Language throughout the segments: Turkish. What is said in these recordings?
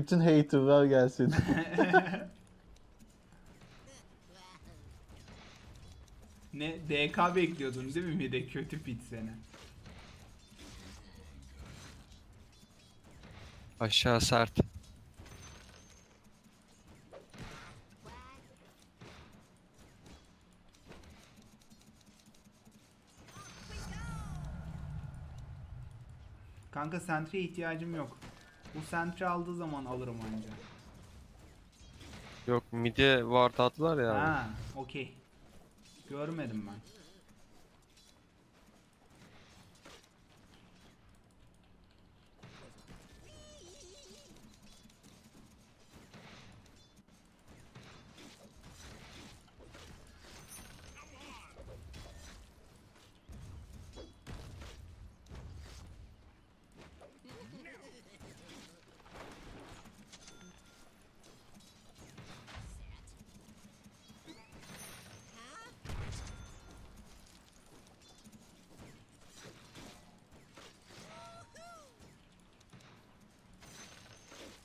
Bütün haterlar gelsin. ne DK bekliyordun değil mi bir de kötü pit seni. Aşağı sert. Kanka sentre ihtiyacım yok. Bu sentre aldığı zaman alırım anca. Yok mid'e ward attılar ya. Ha, okey. Görmedim ben.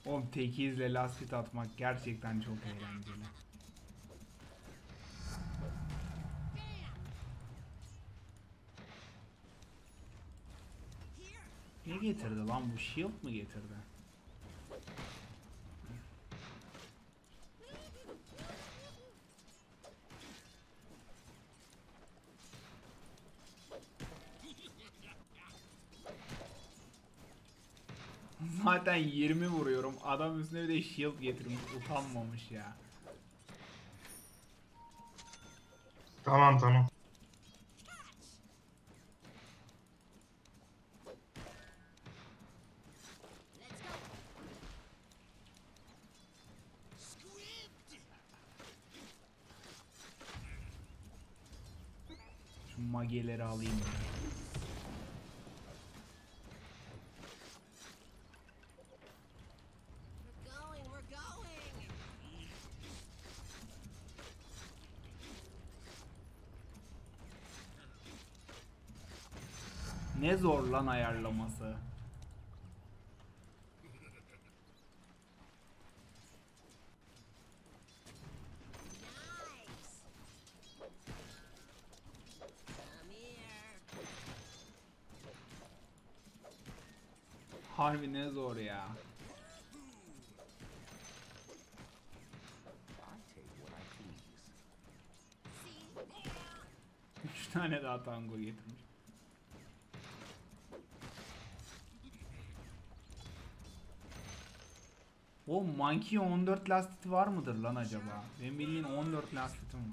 Oğlum tekizle last hit atmak gerçekten çok eğlenceli. Ne getirdi lan bu shield mı getirdi? Zaten 20 vuruyorum. Adam üstüne bir de shield getirmiş. Utanmamış ya. Tamam tamam. Şu mageleri alayım. ya. Ne zor lan ayarlaması. Harbi ne zor ya. Üç tane daha tango getirmiş. O Monkey 14 lastik var mıdır lan acaba? Benim bildiğin 14 lastikim var.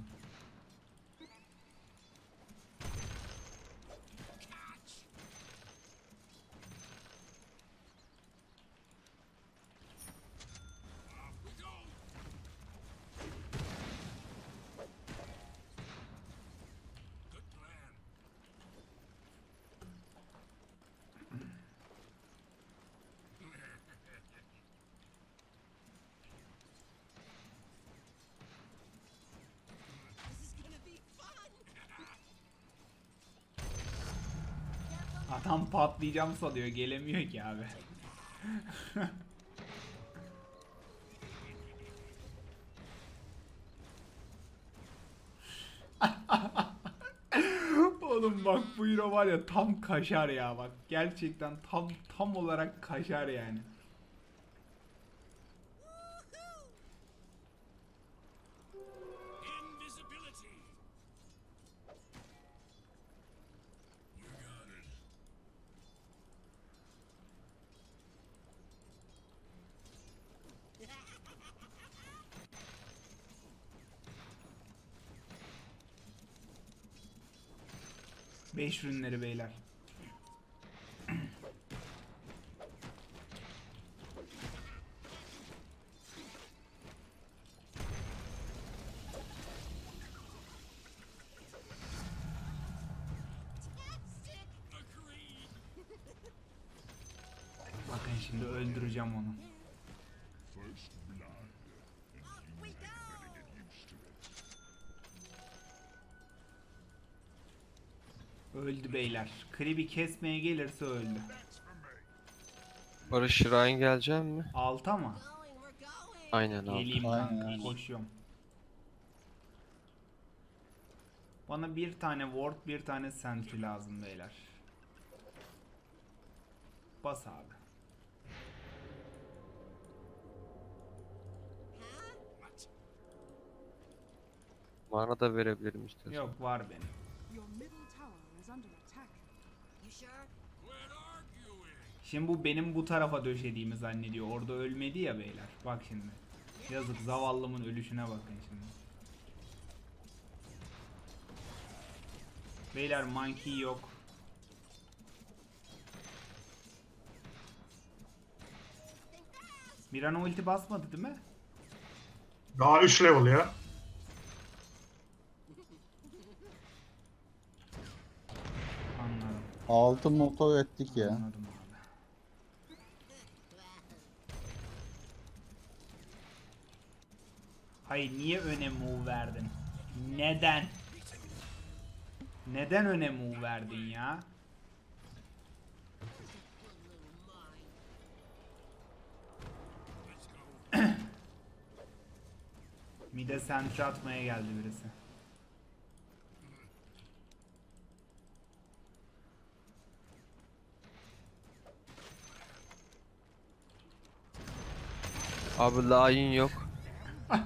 Adam patlayacağım sanıyor gelemiyor ki abi. Oğlum bak bu hero var ya tam kaşar ya bak. Gerçekten tam tam olarak kaşar yani. 5 ürünleri beyler. Öldü beyler. Klibi kesmeye gelirse öldü. Barış Şirayn gelecek mi? Alta mı? Aynen abi. Geleyim Aynen, kanka aynen. koşuyorum. Bana bir tane ward bir tane sentry lazım beyler. Bas abi. Mana da verebilirim istiyorsan. Yok var benim. Your middle tower is under attack. Şimdi bu benim bu tarafa döşediğimi zannediyor. Orada ölmedi ya beyler. Bak şimdi. Yazık zavallımın ölüşüne bakın şimdi. Beyler monkey yok. Miran ulti basmadı değil mi? Daha 3 level ya. Anladım. Altı motor ettik ya. Anladım abi. Hayır niye öne move verdin? Neden? Neden öne move verdin ya? Mide sentre atmaya geldi birisi. Abi line yok.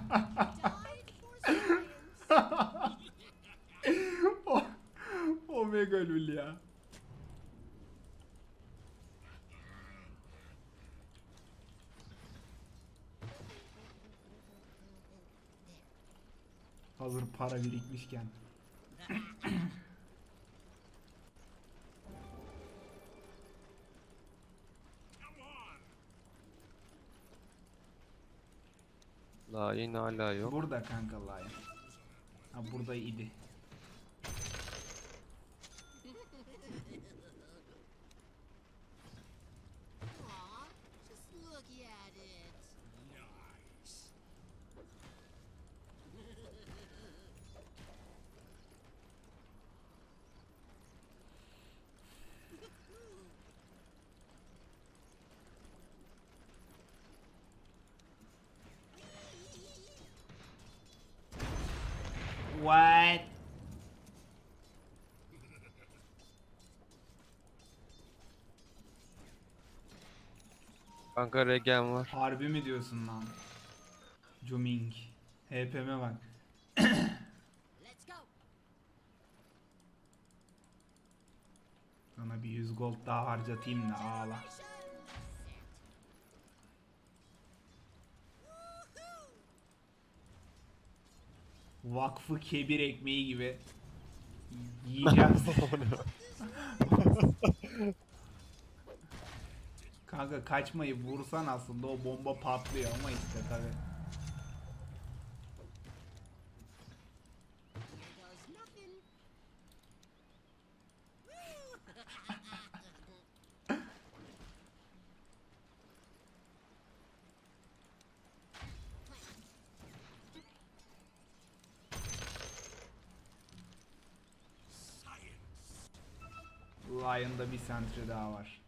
Omega lul ya. Hazır para birikmişken. Line hala yok. Burada kanka Lion. Ha burada idi. What? Kanka regen var. Harbi mi diyorsun lan? Juming. HP'me bak. Sana bir 100 gold daha harcatayım da ağla. Vakfı kebir ekmeği gibi yiyeceğim. Kanka kaçmayı vursan aslında o bomba patlıyor ama işte tabi. Lion'da bir sentry daha var.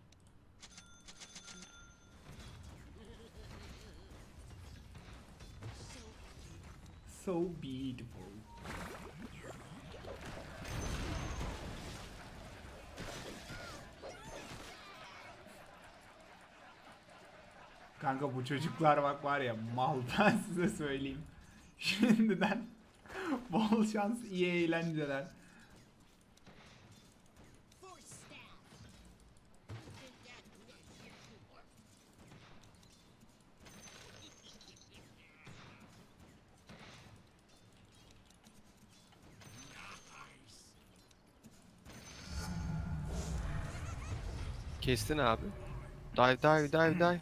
So beautiful. Kanka bu çocuklar bak var ya mal ben size söyleyeyim. Şimdiden bol şans iyi eğlenceler. Kestin abi. Dive dive dive dive.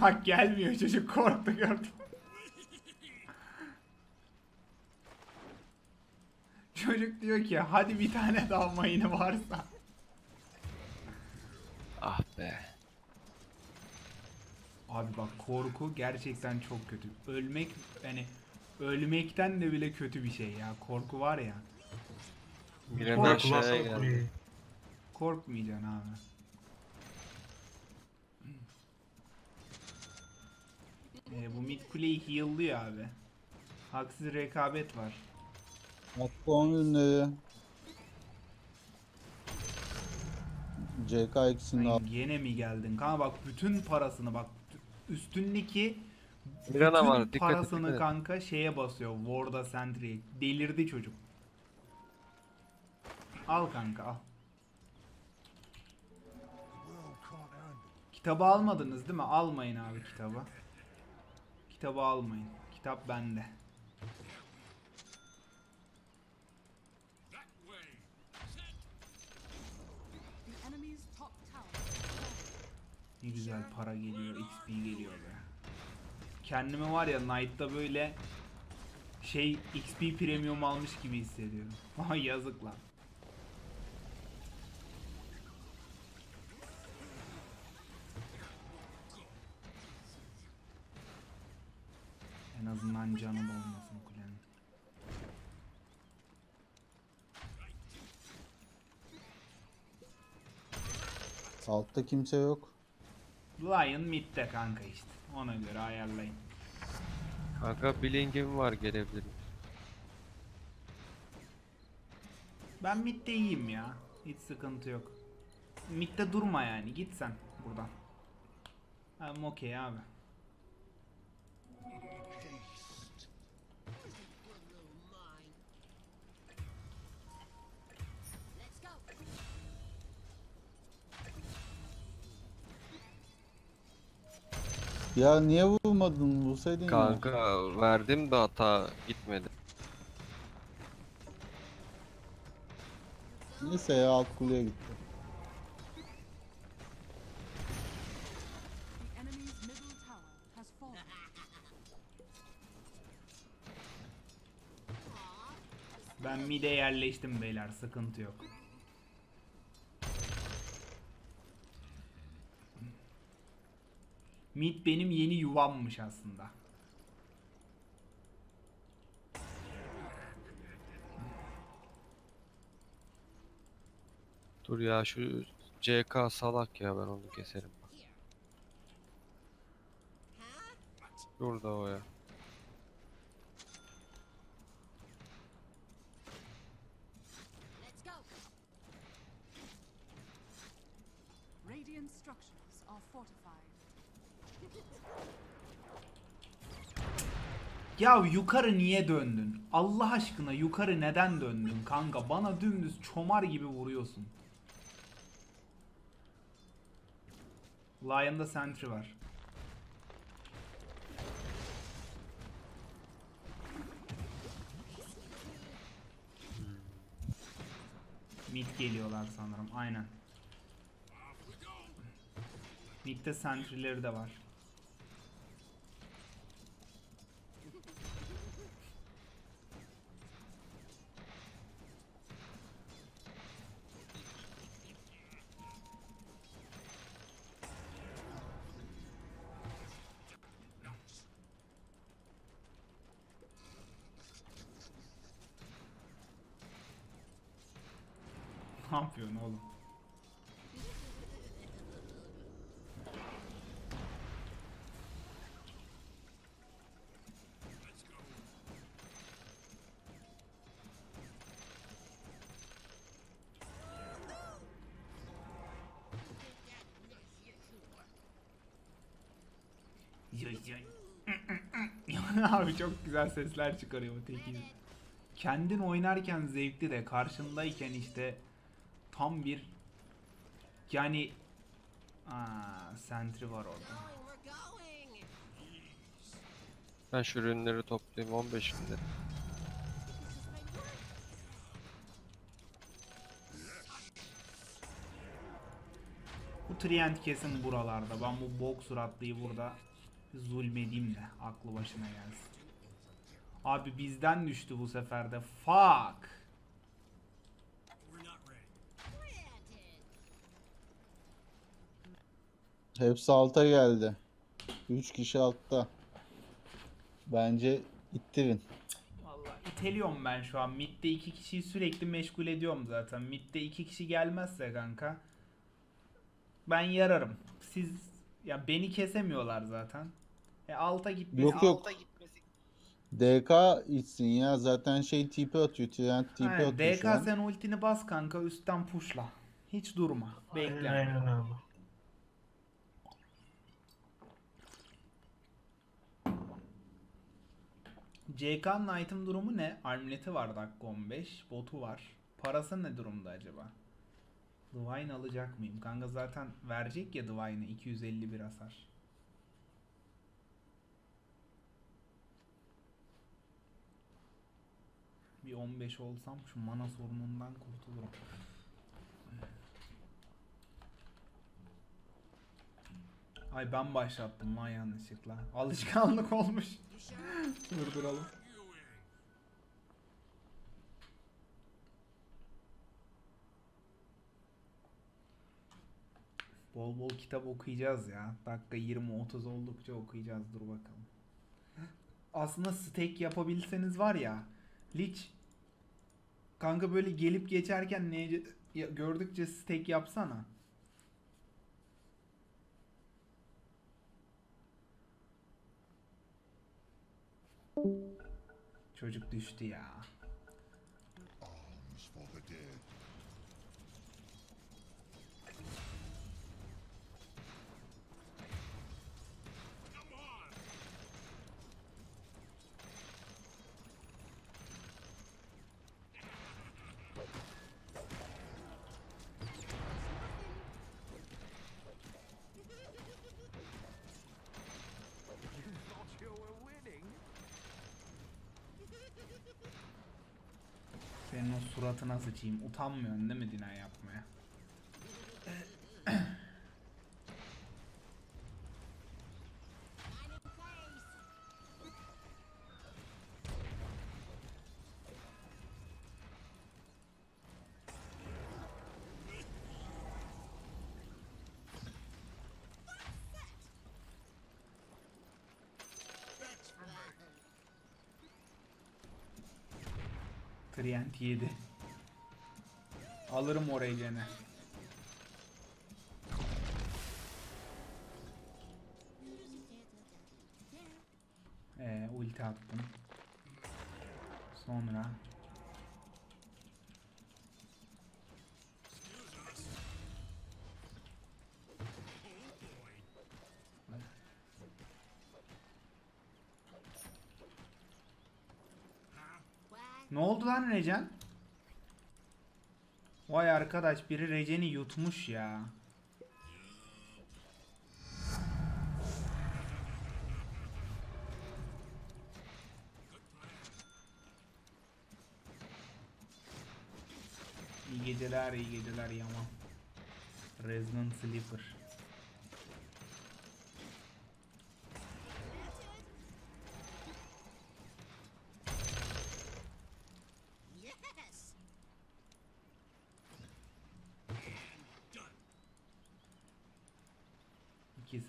Bak gelmiyor çocuk korktu gördüm. Çocuk diyor ki hadi bir tane daha mayını varsa. Ah be. Abi bak korku gerçekten çok kötü. Ölmek hani ölmekten de bile kötü bir şey ya. Korku var ya. De Kullansa aşağıya da geldi. Korkmayacaksın abi. Ee, bu mid kuleyi heal'lıyor abi. Haksız rekabet var. Hakkı 10 günleri. CK ikisini al. Ay, gene mi geldin? Kanka bak bütün parasını bak üstündeki Mirana bütün var, dikkat et, parasını dikkat et. kanka şeye basıyor. Ward'a Sentry'e. Delirdi çocuk. Al kanka al. Kitabı almadınız değil mi? Almayın abi kitabı. Kitabı almayın. Kitap bende. Ne güzel para geliyor, XP geliyor be. Kendimi var ya Knight'ta böyle şey XP premium almış gibi hissediyorum. Vay yazık lan. En azından canı olmasın kulenin. Altta kimse yok. Lion midde kanka işte. Ona göre ayarlayın. Kanka blink'im var gelebilirim. Ben midde iyiyim ya. Hiç sıkıntı yok. Midde durma yani. Git sen buradan. Ben okey abi. Ya niye vurmadın? Vursaydın ya. Kanka verdim de hata gitmedi. Neyse ya alt kuleye gitti. Ben mid'e yerleştim beyler. Sıkıntı yok. Mid benim yeni yuvammış aslında. Dur ya şu CK salak ya ben onu keserim. Şurada o ya. Ya yukarı niye döndün? Allah aşkına yukarı neden döndün kanka? Bana dümdüz çomar gibi vuruyorsun. Lion'da sentry var. Mid geliyorlar sanırım. Aynen. Mid'de sentry'leri de var. Ne yapıyorsun oğlum? Abi çok güzel sesler çıkarıyor bu teki. Kendin oynarken zevkli de karşındayken işte tam bir yani Aa, sentry var orada. Ben şu ürünleri toplayayım 15 binde. Bu trient kesin buralarda. Ben bu bok suratlıyı burada zulmedeyim de aklı başına gelsin. Abi bizden düştü bu sefer de. Fuck. Hepsi alta geldi. 3 kişi altta. Bence ittirin. Vallahi iteliyorum ben şu an. Mid'de iki kişiyi sürekli meşgul ediyorum zaten. Mid'de iki kişi gelmezse kanka ben yararım. Siz ya beni kesemiyorlar zaten. E alta gitmesi Yok, yok. alta gitmesi. DK içsin ya. Zaten şey tipi atıyor. Trend tipi Aynen, atıyor DK sen ultini bas kanka üstten pushla. Hiç durma. Bekle. Aynen abi. CK'nın item durumu ne? Armleti var dakika 15. Botu var. Parası ne durumda acaba? Divine alacak mıyım? Kanka zaten verecek ya Divine'e 251 hasar. Bir 15 olsam şu mana sorunundan kurtulurum. Ay ben başlattım lan yanlışlıkla. Alışkanlık olmuş. Durduralım. Bol bol kitap okuyacağız ya. Dakika 20-30 oldukça okuyacağız. Dur bakalım. Aslında steak yapabilseniz var ya. Lich. Kanka böyle gelip geçerken ne gördükçe steak yapsana. Çocuk düştü ya. Senin o suratına sıçayım. Utanmıyorsun değil mi Dina yapmaya? Trient yedi. Alırım orayı gene. Ne oldu lan Recen? Vay arkadaş biri Recen'i yutmuş ya. İyi geceler, iyi geceler Yaman. Resonant Sleeper.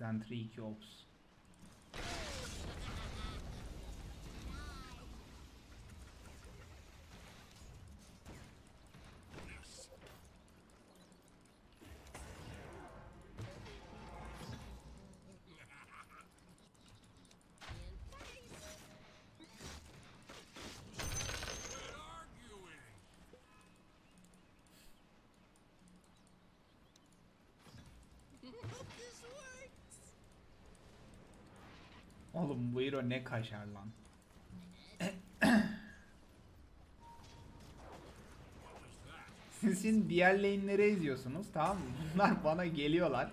than three cubes. this way! Oğlum bu hero ne kaşar lan. Siz şimdi diğer lane'leri eziyorsunuz tamam mı? Bunlar bana geliyorlar.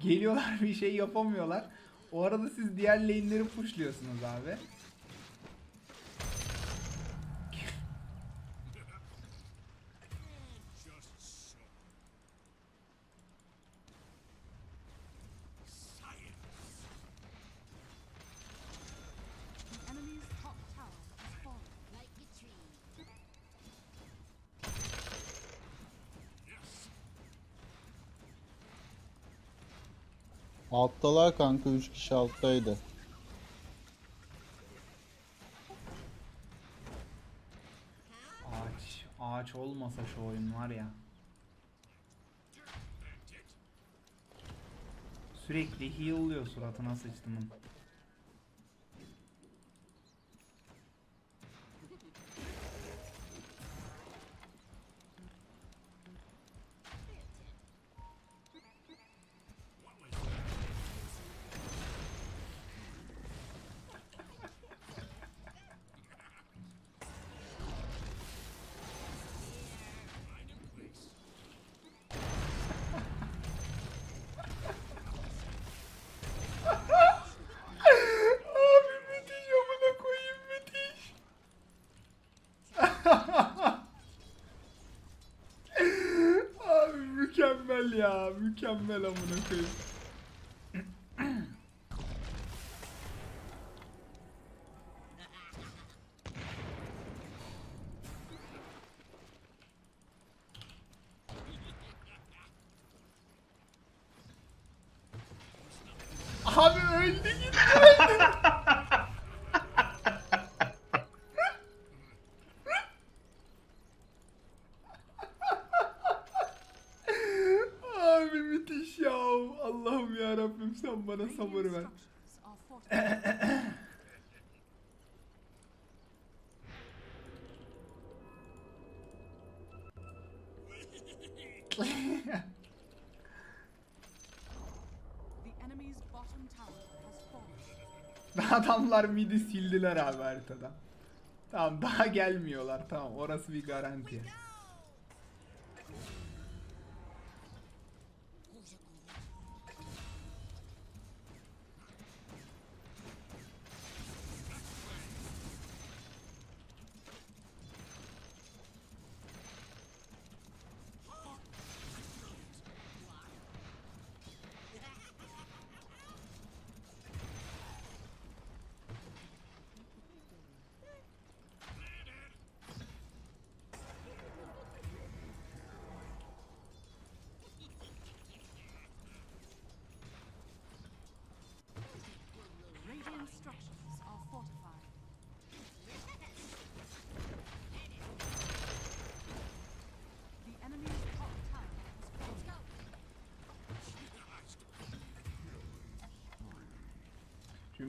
Geliyorlar bir şey yapamıyorlar. O arada siz diğer lane'leri pushluyorsunuz abi. Alttalar kanka 3 kişi alttaydı. Ağaç, ağaç olmasa şu oyun var ya. Sürekli heal'lıyor suratına sıçtımın. Mükemmel ya mükemmel amına koyayım. Abi öldü gitti. Abi müthiş ya. Allah'ım ya Rabbim sen bana sabır ver. Adamlar midi sildiler abi haritadan. Tamam daha gelmiyorlar tamam orası bir garanti.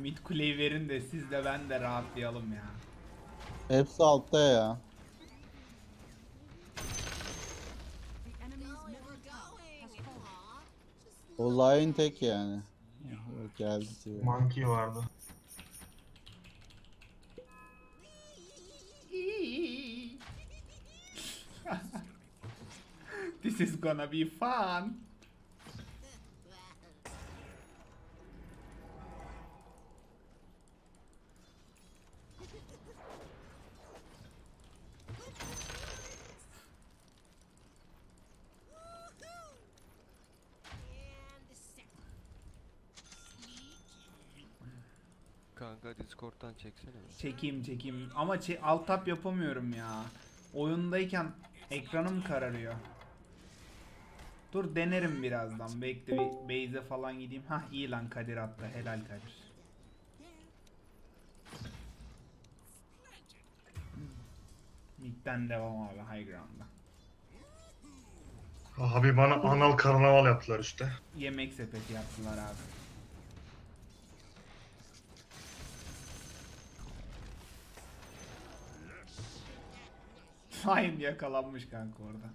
Mid kuleyi verin de siz de ben de rahatlayalım ya. Hepsi altta ya. O line tek yani. Yok, Geldi diyor. Monkey vardı. This is gonna be fun. Çeksene. Çekeyim çekeyim ama çe- alt tap yapamıyorum ya. Oyundayken ekranım kararıyor. Dur denerim birazdan. Bekle bir base'e falan gideyim. Hah iyi lan Kadir attı. Helal Kadir. Mid'den devam abi high ground'da. Abi bana anal karnaval yaptılar işte. Yemek sepeti yaptılar abi. Slime yakalanmış kanka orada.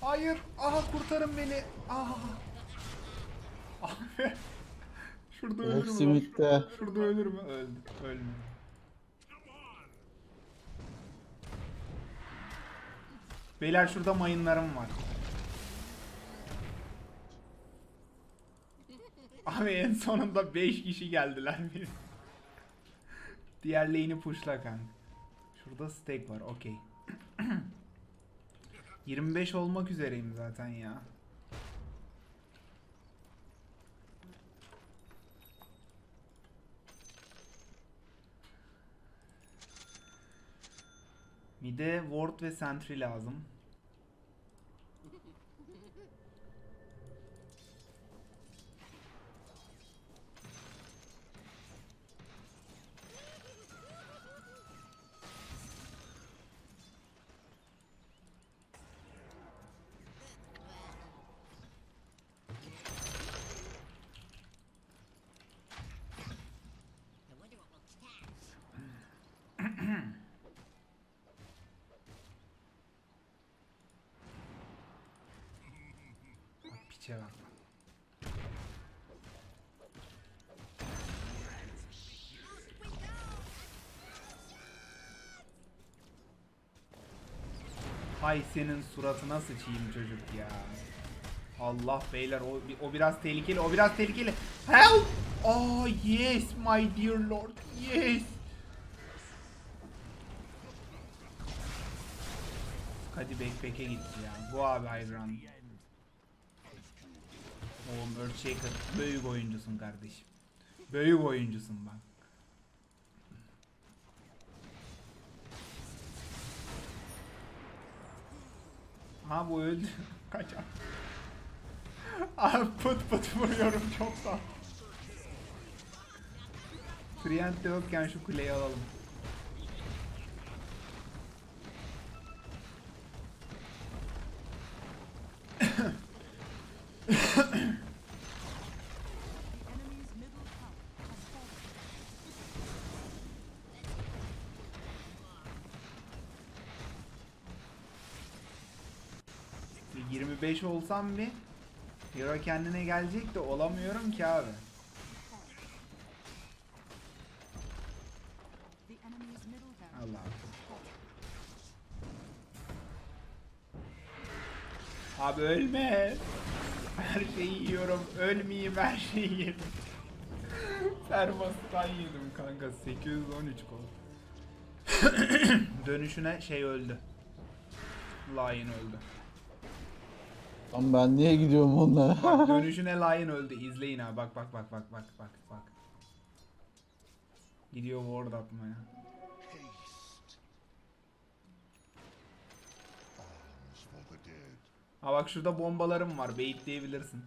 Hayır. Aha kurtarın beni. Aha. Abi. Şurada ölür mü? Şurada ölür mü? Öldü. Ölmüyor. Beyler şurada mayınlarım var. Abi en sonunda 5 kişi geldiler. Diğer lane'i pushla kanka. Şurada stake var okey. 25 olmak üzereyim zaten ya. Mide ward ve sentry lazım. Hay senin suratına sıçayım çocuk ya. Allah beyler o, o biraz tehlikeli o biraz tehlikeli. Help! Oh yes my dear lord yes. Hadi backpack'e gitti ya. Bu abi hayran. Oğlum Earthshaker büyük oyuncusun kardeşim. Büyük oyuncusun bak. Ha bu öldü. Kaçar. Abi pıt pıt vuruyorum çok sağ. Trient de yokken şu kuleyi alalım. 105 olsam bir Hero kendine gelecek de olamıyorum ki abi. Allah. Abi ölme. Her şeyi yiyorum. Ölmeyeyim her şeyi yedim. Sermastan yedim kanka. 813 kol. Dönüşüne şey öldü. Lion öldü. Lan ben niye gidiyorum onlara? Bak dönüşüne Lion öldü. İzleyin abi. Bak bak bak bak bak bak bak. Gidiyor ward atmaya. Ha bak şurada bombalarım var. Baitleyebilirsin.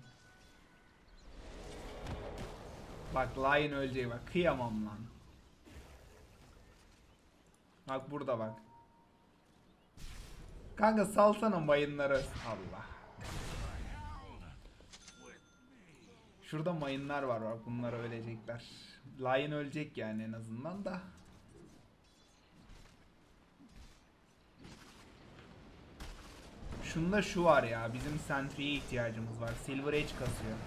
Bak Lion ölecek bak. Kıyamam lan. Bak burada bak. Kanka salsana mayınları. Allah. Şurada mayınlar var bak. Bunlar ölecekler. Lion ölecek yani en azından da. Şunda şu var ya, bizim Sentry'ye ihtiyacımız var. Silver Edge kasıyor.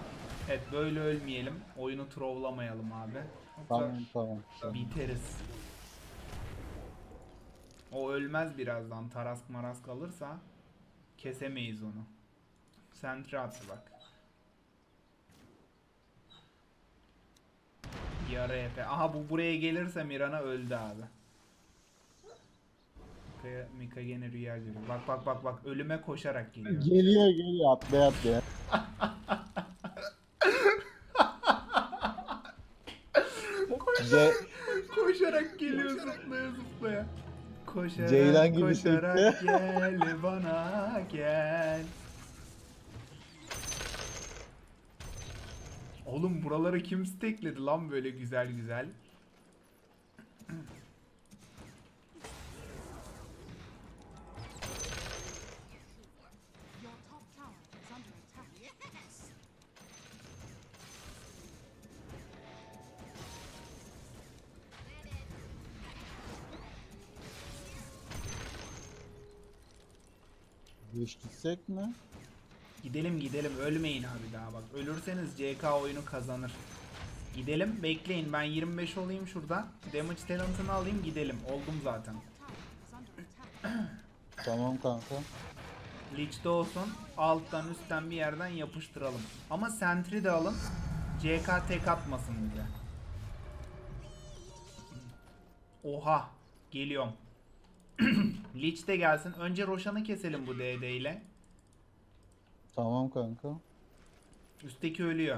Evet böyle ölmeyelim. Oyunu trollamayalım abi. Tamam tamam. tamam. biteriz. O ölmez birazdan. Tarask marask alırsa kesemeyiz onu. Sentry attı bak. Yarı EP. Aha bu buraya gelirse Mirana öldü abi. Mika, Mika gene rüya görüyor. Bak bak bak bak ölüme koşarak geliyor. Geliyor geliyor atlaya atlaya. Ce koşarak geliyor zıplaya zıplaya. Koşarak Ceylan gibi koşarak gel bana gel. Oğlum buraları kim stackledi lan böyle güzel güzel. Düş gitsek mi? Gidelim gidelim ölmeyin abi daha bak. Ölürseniz CK oyunu kazanır. Gidelim bekleyin ben 25 olayım şurada. Damage talent'ını alayım gidelim. Oldum zaten. Tamam kanka. Leech'te olsun. Alttan üstten bir yerden yapıştıralım. Ama Sentry de alın. CK tek atmasın bize. Oha. Geliyorum. Leech de gelsin. Önce Roshan'ı keselim bu DD ile. Tamam kanka. Üstteki ölüyor.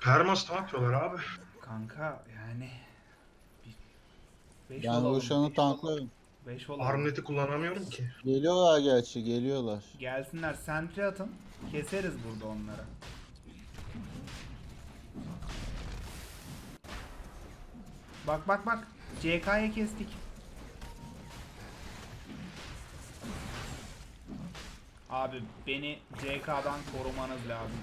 Permas ne yapıyorlar abi? Kanka yani 5 Ben olalım. Roshan'ı tanklarım. 5 olalım. Armlet'i kullanamıyorum ki. Geliyorlar gerçi geliyorlar. Gelsinler sentry atın. Keseriz burada onları. Bak bak bak. CK'ya kestik. Abi beni CK'dan korumanız lazım.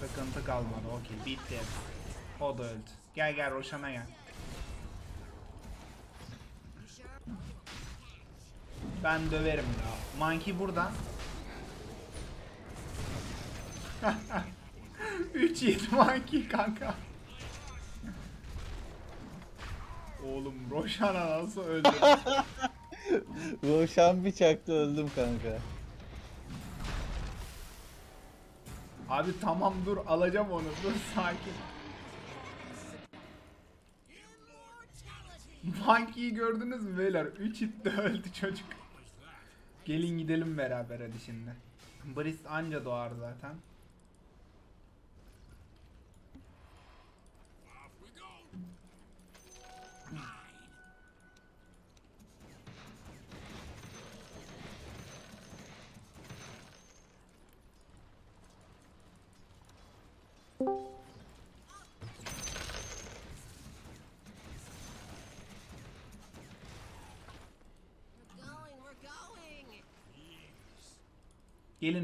Sıkıntı kalmadı. Okey bitti. O da öldü. Gel gel Roşan'a gel. Ben döverim ya. Monkey burada. 3 7 Monkey kanka. Oğlum Roşan'a nasıl öldü? Roshan bir çaktı öldüm kanka. Abi tamam dur alacağım onu dur sakin. Monkey'i gördünüz mü beyler? 3 hitte öldü çocuk. Gelin gidelim beraber hadi şimdi. Brist anca doğar zaten. Gelin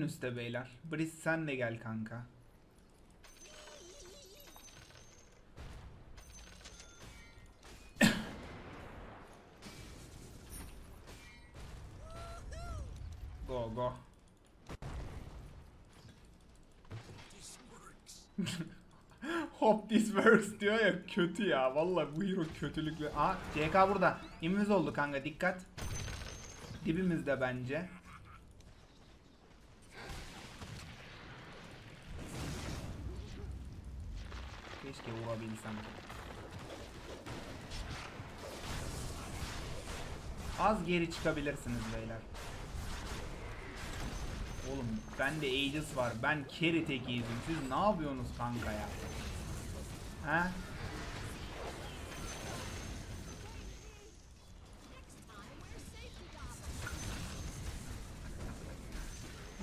üste beyler. Brist sen de gel kanka. This works diyor ya kötü ya. Vallahi bu hero kötülüklü. Aa CK burada. İmiz oldu kanka dikkat. Dibimizde bence. Keşke vurabilsem. Az geri çıkabilirsiniz beyler. Oğlum bende Aegis var. Ben carry tekiydim. Siz ne yapıyorsunuz kanka ya? He?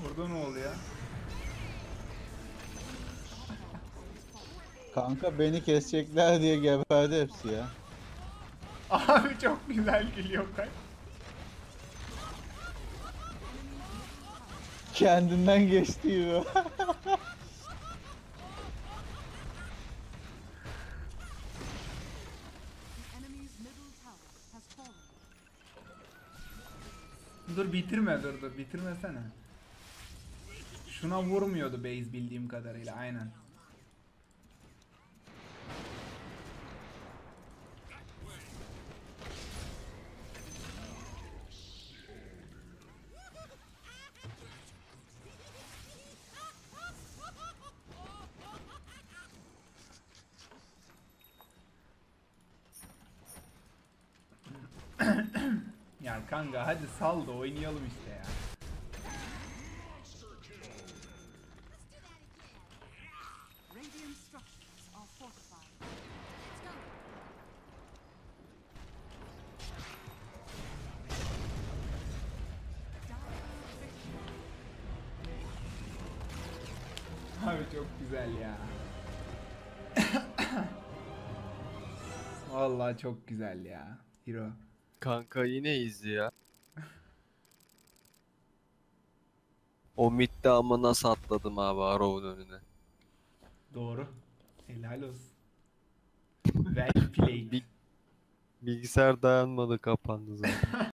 Orada ne oluyor? Kanka beni kesecekler diye geberdi hepsi ya. Abi çok güzel gülüyor kay. Kendinden geçti hero. The enemy's middle tower has fallen. Dur bitirme dur dur bitirmesene. Şuna vurmuyordu base bildiğim kadarıyla aynen. Ya kanka hadi sal da oynayalım işte ya. Abi çok güzel ya. Vallahi çok güzel ya. Hero. Kanka yine easy ya. O midde ama nasıl atladım abi Arrow'un önüne. Doğru. Helal olsun. Well played. Bilgisayar dayanmadı kapandı zaten.